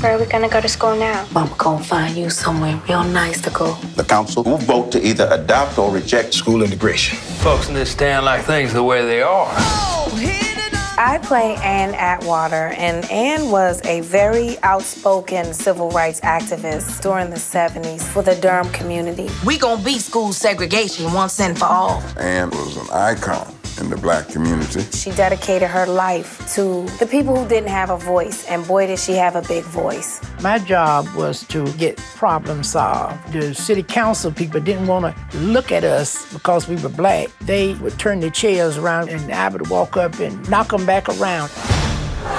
Where are we gonna go to school now? Mama gonna find you somewhere real nice to go. The council will vote to either adopt or reject School integration. Folks in this town like things the way they are. I play Ann Atwater, and Ann was a very outspoken civil rights activist during the 70s for the Durham community. We gonna beat school segregation once and for all. Ann was an icon in the black community. She dedicated her life to the people who didn't have a voice, and boy, did she have a big voice. My job was to get problems solved. The city council people didn't want to look at us because we were black. They would turn their chairs around and I would walk up and knock them back around.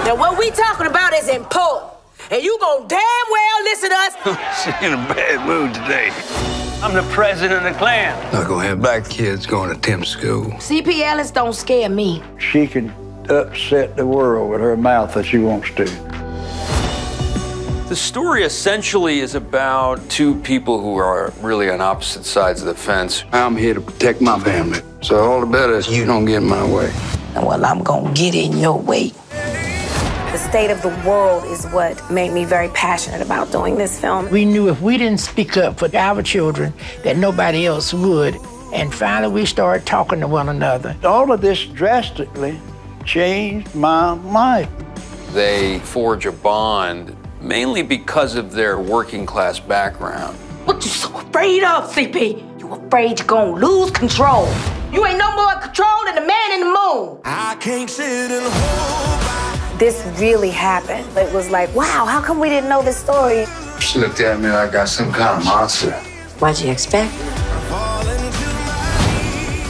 Now, what we talking about is important. And you gonna damn well listen to us. She's in a bad mood today. I'm the president of the Klan. Not gonna have black kids going to Tim school. CP Ellis don't scare me. She can upset the world with her mouth if she wants to. The story essentially is about two people who are really on opposite sides of the fence. I'm here to protect my family. So all the better is you don't get in my way. Well, I'm gonna get in your way. The state of the world is what made me very passionate about doing this film. We knew if we didn't speak up for our children, that nobody else would. And finally, we started talking to one another. All of this drastically changed my life. They forge a bond mainly because of their working class background. What you so afraid of, CP? You afraid you're gonna lose control. You ain't no more in control than the man in the moon. I can't sit and hold This really happened. It was like, wow, how come we didn't know this story? She looked at me like I got some kind of monster. What'd you expect?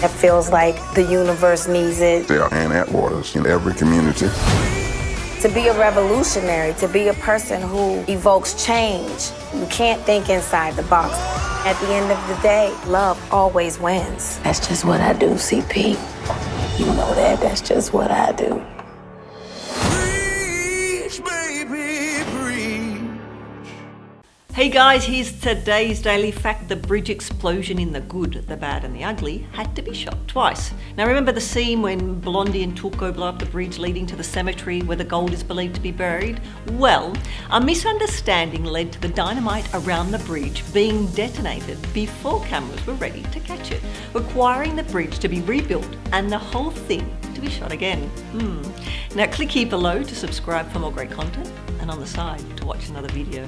It feels like the universe needs it. There are Ann Atwaters in every community. To be a revolutionary, to be a person who evokes change, you can't think inside the box. At the end of the day, love always wins. That's just what I do, CP. You know that. That's just what I do. Hey guys, here's today's daily fact. The bridge explosion in The Good, The Bad and the Ugly had to be shot twice. Now remember the scene when Blondie and Tuco blow up the bridge leading to the cemetery where the gold is believed to be buried? Well, a misunderstanding led to the dynamite around the bridge being detonated before cameras were ready to catch it, requiring the bridge to be rebuilt and the whole thing to be shot again. Hmm. Now click here below to subscribe for more great content and on the side to watch another video.